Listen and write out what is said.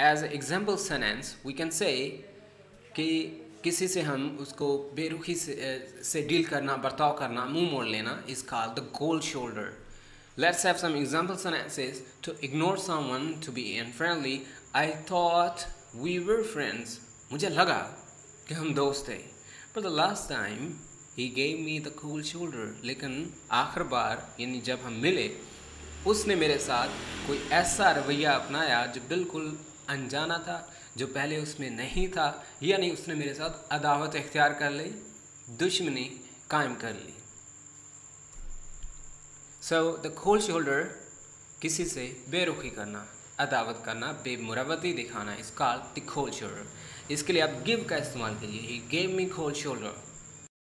As example sentence we can say कि किसी से हम उसको बेरुखी से, से डील करना बर्ताव करना मुँह मोड़ लेना is called the gold shoulder some example sentences to ignore someone to be unfriendly I thought we were friends मुझे लगा कि हम दोस्त थे. पर the last time he gave me the cool shoulder लेकिन आखिर बार यानी जब हम मिले उसने मेरे साथ कोई ऐसा रवैया अपनाया जो बिल्कुल अनजाना था, जो पहले उसमें नहीं था यानी उसने मेरे साथ अदावत इख्तियार कर ली, दुश्मनी कायम कर ली। सो द खोल शोल्डर किसी से बेरुखी करना, अदावत करना, बेमुरवती दिखाना, इस कॉल द शोल्डर इसके लिए आप गिव का इस्तेमाल करिए ही गेव मी खोल शोल्डर